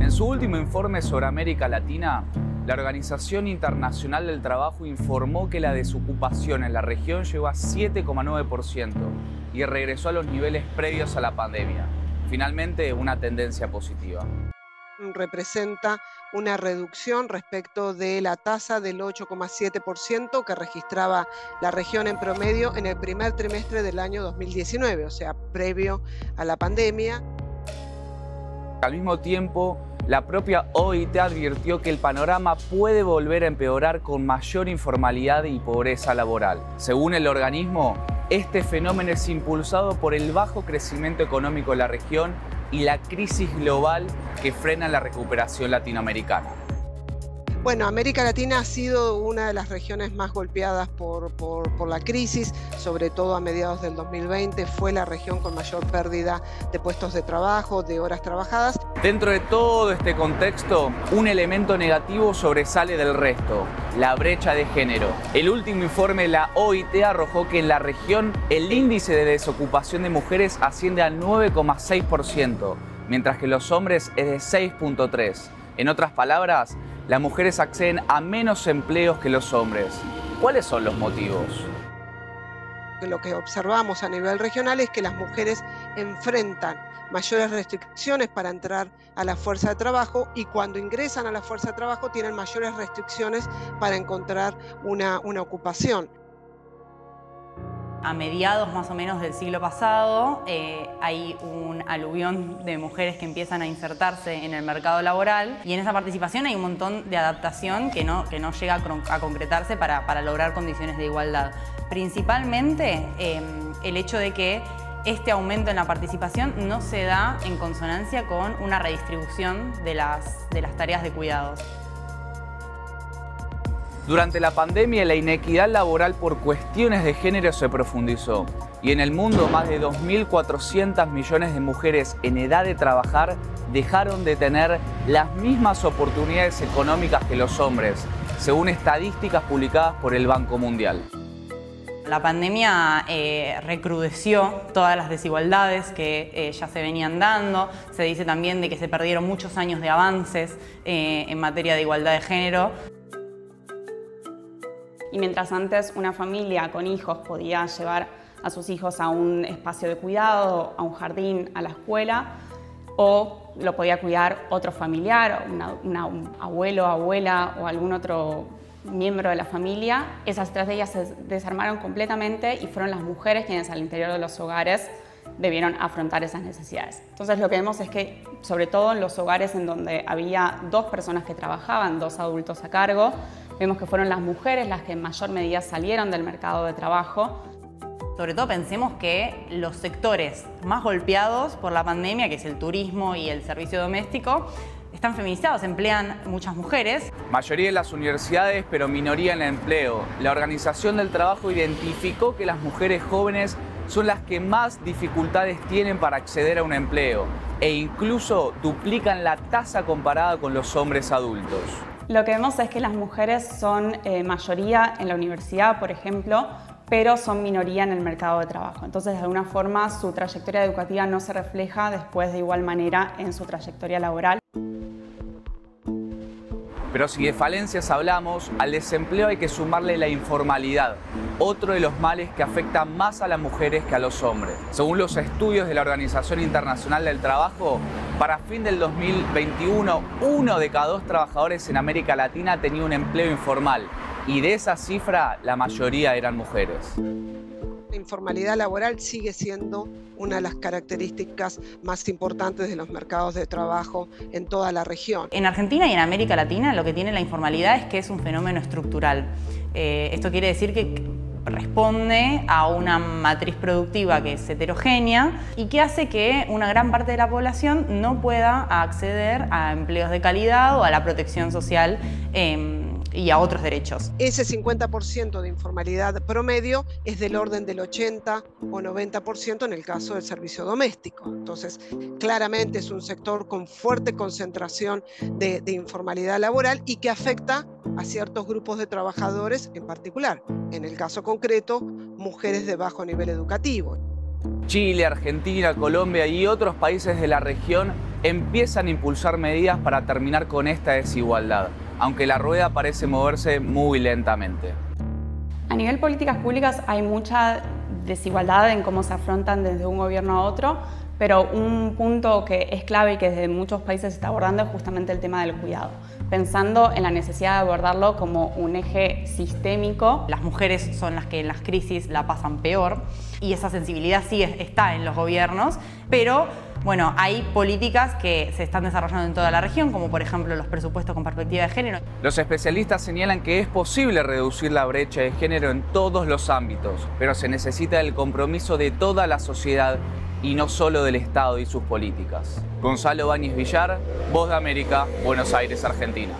En su último informe sobre América Latina, la Organización Internacional del Trabajo informó que la desocupación en la región llegó a 7,9% y regresó a los niveles previos a la pandemia. Finalmente, una tendencia positiva. Representa una reducción respecto de la tasa del 8,7% que registraba la región en promedio en el primer trimestre del año 2019, o sea, previo a la pandemia. Al mismo tiempo, la propia OIT advirtió que el panorama puede volver a empeorar con mayor informalidad y pobreza laboral. Según el organismo, este fenómeno es impulsado por el bajo crecimiento económico de la región y la crisis global que frena la recuperación latinoamericana. Bueno, América Latina ha sido una de las regiones más golpeadas por, la crisis, sobre todo a mediados del 2020, fue la región con mayor pérdida de puestos de trabajo, de horas trabajadas. Dentro de todo este contexto, un elemento negativo sobresale del resto, la brecha de género. El último informe de la OIT arrojó que en la región el índice de desocupación de mujeres asciende al 9,6%, mientras que los hombres es de 6,3%. En otras palabras, las mujeres acceden a menos empleos que los hombres. ¿Cuáles son los motivos? Lo que observamos a nivel regional es que las mujeres enfrentan mayores restricciones para entrar a la fuerza de trabajo y cuando ingresan a la fuerza de trabajo tienen mayores restricciones para encontrar una, una ocupación a mediados más o menos del siglo pasado eh, hay un aluvión de mujeres que empiezan a insertarse en el mercado laboral y en esa participación hay un montón de adaptación que no, que no llega a, concretarse para, para, lograr condiciones de igualdad. Principalmente em, el hecho de que este aumento en la participación no se da en consonancia con una redistribución de las, de las tareas de cuidados. Durante la pandemia la inequidad laboral por cuestiones de género se profundizó y en el mundo más de 2.400 millones de mujeres en edad de trabajar dejaron de tener las mismas oportunidades económicas que los hombres, según estadísticas publicadas por el Banco Mundial. La pandemia eh, recrudeció todas las desigualdades que eh, ya se venían dando. Se dice también de que se perdieron muchos años de avances eh, en materia de igualdad de género. Y mientras antes una familia con hijos podía llevar a sus hijos a un espacio de cuidado, a un jardín, a la escuela, o lo podía cuidar otro familiar, un abuelo, abuela o algún otro miembro de la familia, esas estrategias se desarmaron completamente y fueron las mujeres quienes al interior de los hogares debieron afrontar esas necesidades. Entonces lo que vemos es que, sobre todo en los hogares en donde había dos personas que trabajaban, dos adultos a cargo, Vemos que fueron las mujeres las que en mayor medida salieron del mercado de trabajo. Sobre todo pensemos que los sectores más golpeados por la pandemia, que es el turismo y el servicio doméstico, están feminizados, emplean muchas mujeres. Mayoría en las universidades, pero minoría en el empleo. La Organización del Trabajo identificó que las mujeres jóvenes son las que más dificultades tienen para acceder a un empleo e incluso duplican la tasa comparada con los hombres adultos. Lo que vemos es que las mujeres son eh, mayoría en la universidad, por ejemplo, pero son minoría en el mercado de trabajo. Entonces, de alguna forma, su trayectoria educativa no se refleja después de igual manera en su trayectoria laboral. Pero si de falencias hablamos, al desempleo hay que sumarle la informalidad, otro de los males que afecta más a las mujeres que a los hombres. Según los estudios de la Organización Internacional del Trabajo, para fin del 2021, uno de cada dos trabajadores en América Latina tenía un empleo informal y de esa cifra la mayoría eran mujeres. Informalidad laboral sigue siendo una de las características más importantes de los mercados de trabajo en toda la región. En Argentina y en América Latina lo que tiene la informalidad es que es un fenómeno estructural. Eh, esto quiere decir que responde a una matriz productiva que es heterogénea y que hace que una gran parte de la población no pueda acceder a empleos de calidad o a la protección social. Y a otros derechos. Ese 50% de informalidad promedio es del orden del 80 o 90% en el caso del servicio doméstico. Entonces, claramente es un sector con fuerte concentración de, de informalidad laboral y que afecta a ciertos grupos de trabajadores en particular. En el caso concreto, mujeres de bajo nivel educativo. Chile, Argentina, Colombia y otros países de la región empiezan a impulsar medidas para terminar con esta desigualdad, aunque la rueda parece moverse muy lentamente. A nivel políticas públicas hay mucha desigualdad en cómo se afrontan desde un gobierno a otro, pero un punto que es clave y que desde muchos países se está abordando es justamente el tema del cuidado, pensando en la necesidad de abordarlo como un eje sistémico. Las mujeres son las que en las crisis la pasan peor y esa sensibilidad sí está en los gobiernos, pero bueno, hay políticas que se están desarrollando en toda la región, como por ejemplo los presupuestos con perspectiva de género. Los especialistas señalan que es posible reducir la brecha de género en todos los ámbitos, pero se necesita el compromiso de toda la sociedad y no solo del Estado y sus políticas. Gonzalo Báñez Villar, Voz de América, Buenos Aires, Argentina.